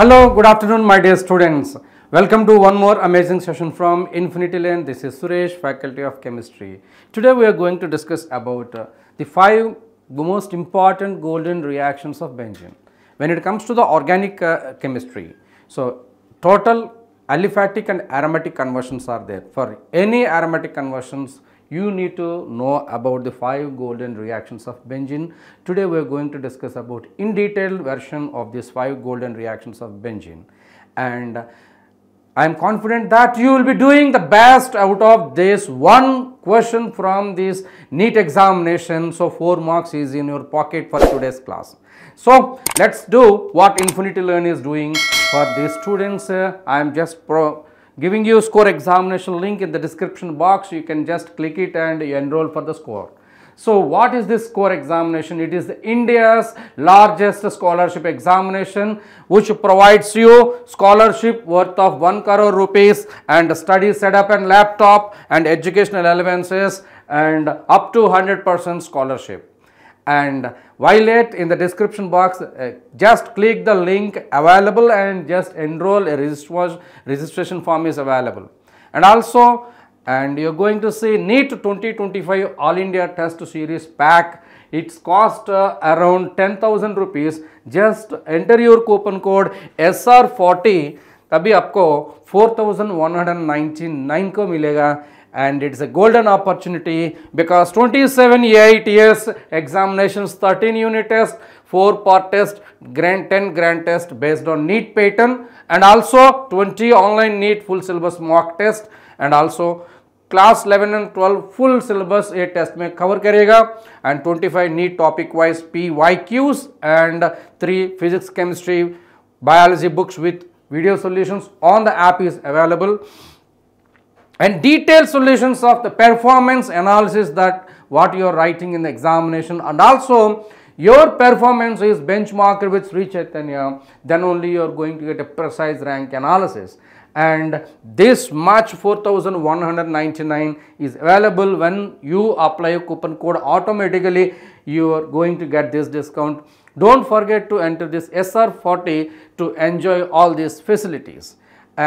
Hello, good afternoon, my dear students. Welcome to one more amazing session from Infinity Learn. This is Suresh, Faculty of Chemistry. Today we are going to discuss about uh, the five most important golden reactions of benzene. When it comes to the organic uh, chemistry, so total aliphatic and aromatic conversions are there. For any aromatic conversions, you need to know about the five golden reactions of benzene. Today we are going to discuss about in detail version of these five golden reactions of benzene. And I am confident that you will be doing the best out of this one question from this NEET examination. So 4 marks is in your pocket for today's class. So let's do what Infinity Learn is doing for these students. Uh, I am just pro giving you score examination link in the description box. You can just click it and enroll for the score. So what is this score examination? It is India's largest scholarship examination which provides you scholarship worth of 1 crore rupees and study setup and laptop and educational allowances and up to 100% scholarship and violate in the description box uh, just click the link available and just enroll a registration registration form is available and also and you're going to see NEET 2025 All India Test Series pack its cost uh, around 10,000 rupees just enter your coupon code SR40 तभी आपको 4199 को मिलेगा and it's a golden opportunity because 27 AITS examinations 13 unit test 4 part test grand 10 grand test based on NEET pattern and also 20 online NEET full syllabus mock test and also class 11 and 12 full syllabus ये test में cover करेगा and 25 NEET topic wise P Y Qs and three physics chemistry biology books with video solutions on the app is available and detailed solutions of the performance analysis that what you are writing in the examination. And also your performance is benchmarked with Sri Chaitanya. Then only you are going to get a precise rank analysis. And this much 4199 is available when you apply a coupon code automatically you are going to get this discount. Don't forget to enter this SR40 to enjoy all these facilities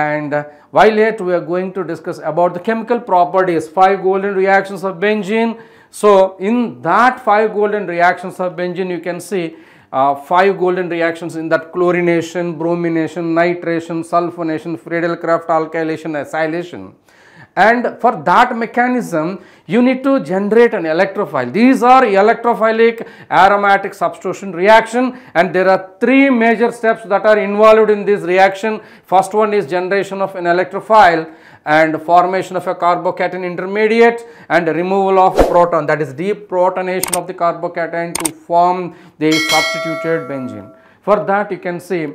and uh, while yet we are going to discuss about the chemical properties five golden reactions of benzene so in that five golden reactions of benzene you can see uh, five golden reactions in that chlorination, bromination, nitration, sulfonation, Friedel-Crafts alkylation, acylation. And for that mechanism, you need to generate an electrophile. These are electrophilic aromatic substitution reaction and there are three major steps that are involved in this reaction. First one is generation of an electrophile and formation of a carbocation intermediate and removal of proton that is deprotonation of the carbocation to form the substituted benzene. For that you can see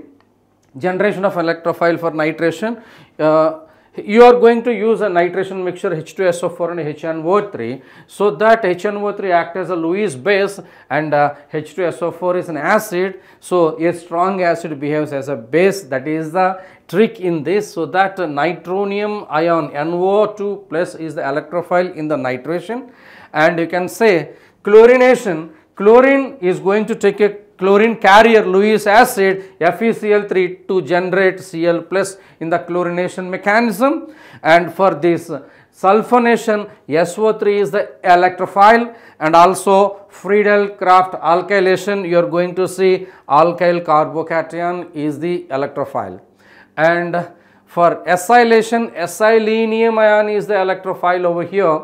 generation of electrophile for nitration. Uh, you are going to use a nitration mixture H2SO4 and HNO3 so that HNO3 act as a Lewis base and uh, H2SO4 is an acid. So a strong acid behaves as a base. That is the trick in this. So that nitronium ion NO2 plus is the electrophile in the nitration. And you can say chlorination chlorine is going to take a chlorine carrier Lewis acid FeCl3 to generate Cl plus in the chlorination mechanism. And for this sulfonation SO3 is the electrophile and also Friedel-Crafts alkylation. You are going to see alkyl carbocation is the electrophile. And for acylation acylenium ion is the electrophile over here.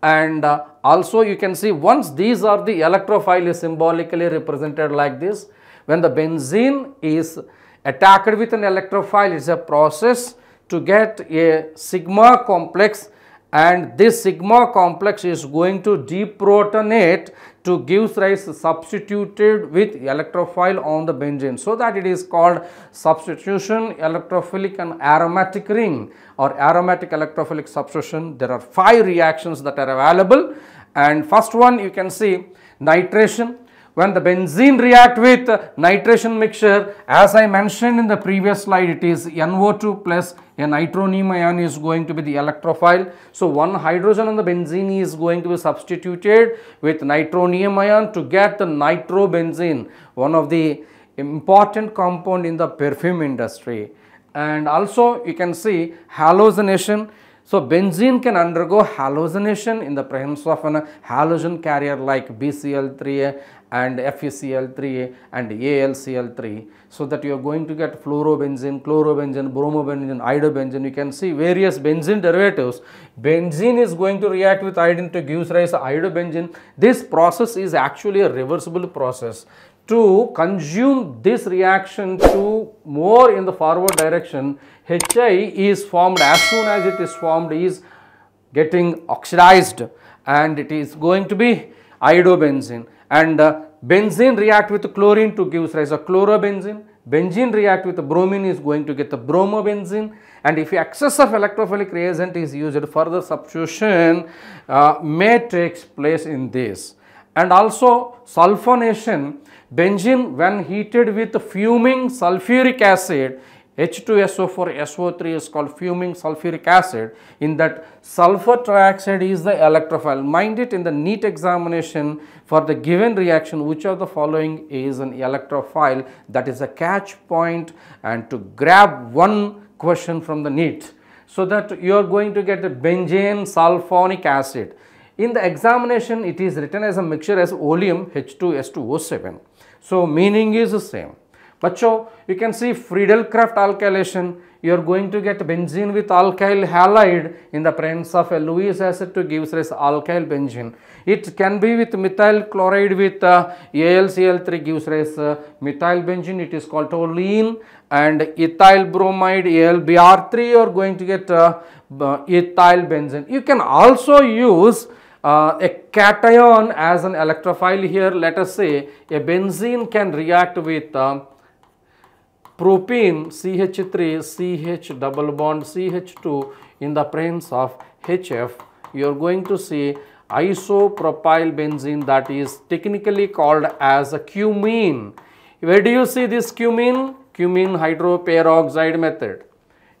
And uh, also you can see once these are the electrophile is symbolically represented like this when the benzene is attacked with an electrophile it is a process to get a sigma complex. And this sigma complex is going to deprotonate to give rise substituted with electrophile on the benzene. So that it is called substitution electrophilic and aromatic ring or aromatic electrophilic substitution. There are five reactions that are available and first one you can see nitration when the benzene react with nitration mixture as I mentioned in the previous slide it is NO2 plus a nitronium ion is going to be the electrophile. So, one hydrogen on the benzene is going to be substituted with nitronium ion to get the nitrobenzene one of the important compound in the perfume industry. And also you can see halogenation. So benzene can undergo halogenation in the presence of an halogen carrier like BCl3 and FeCl3 and AlCl3 so that you are going to get fluorobenzene, chlorobenzene, bromobenzene, iodobenzene. You can see various benzene derivatives. Benzene is going to react with iodine to give rise to iodobenzene. This process is actually a reversible process. To consume this reaction to more in the forward direction, HI is formed as soon as it is formed is getting oxidized and it is going to be iodobenzene and uh, benzene react with chlorine to give rise to chlorobenzene. Benzene react with bromine is going to get the bromobenzene and if excess of electrophilic reagent is used further substitution uh, may takes place in this. And also sulfonation benzene when heated with fuming sulfuric acid H2SO4 SO3 is called fuming sulfuric acid. In that sulfur trioxide is the electrophile. Mind it in the NEET examination for the given reaction which of the following is an electrophile that is a catch point and to grab one question from the NEET. So that you are going to get the benzene sulfonic acid. In the examination it is written as a mixture as oleum H2S2O7. So meaning is the same. Bacho, you can see Friedel-Crafts alkylation. You are going to get benzene with alkyl halide in the presence of a Lewis acid to give rise alkyl benzene. It can be with methyl chloride with uh, AlCl3 gives rise uh, methyl benzene. It is called toluene and ethyl bromide AlBr3 you are going to get uh, ethyl benzene. You can also use uh, a cation as an electrophile here let us say a benzene can react with uh, propene CH3 CH double bond CH2 in the presence of HF you are going to see isopropyl benzene that is technically called as a cumene. Where do you see this cumene? Cumene hydroperoxide method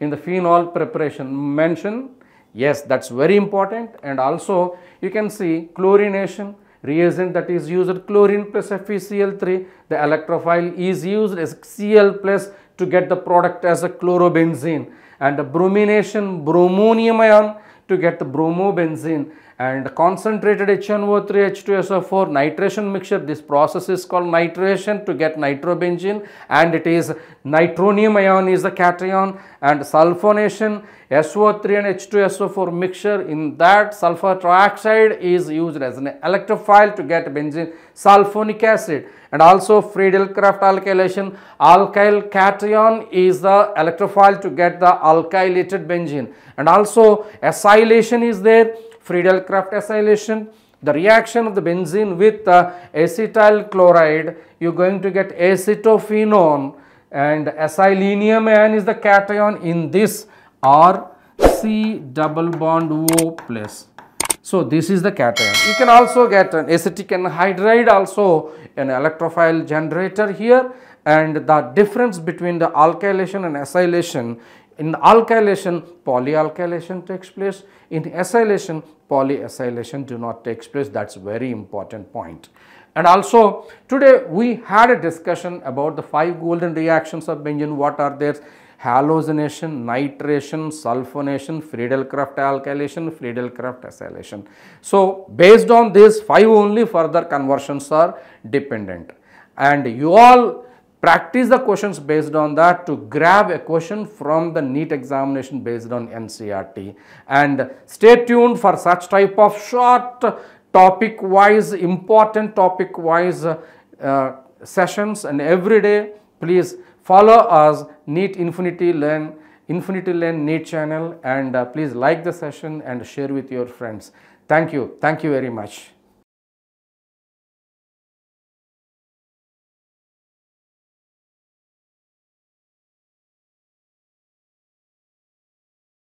in the phenol preparation mentioned. Yes, that's very important. And also you can see chlorination reagent that is used chlorine plus FeCl3 the electrophile is used as Cl plus to get the product as a chlorobenzene. And the bromination bromonium ion to get the bromobenzene and concentrated HNO3 H2SO4 nitration mixture. This process is called nitration to get nitrobenzene. And it is nitronium ion is the cation. And sulfonation SO3 and H2SO4 mixture. In that sulfur trioxide is used as an electrophile to get benzene sulfonic acid. And also Friedel-Crafts alkylation. Alkyl cation is the electrophile to get the alkylated benzene. And also acylation is there Friedel-Crafts acylation, the reaction of the benzene with the acetyl chloride, you are going to get acetophenone and acylenium ion is the cation in this R C double bond O plus. So, this is the cation. You can also get an acetic anhydride also an electrophile generator here and the difference between the alkylation and acylation in alkylation, polyalkylation takes place. In acylation, polyacylation do not take place. That's very important point. And also today we had a discussion about the five golden reactions of benzene. What are there? Halogenation, nitration, sulfonation, Friedel-Crafts alkylation, Friedel-Crafts acylation. So based on these five only further conversions are dependent. And you all practice the questions based on that to grab a question from the NEET examination based on NCERT and stay tuned for such type of short topic wise important topic wise uh, sessions and every day please follow us NEET Infinity Learn Infinity Learn NEET channel and uh, please like the session and share with your friends. Thank you. Thank you very much.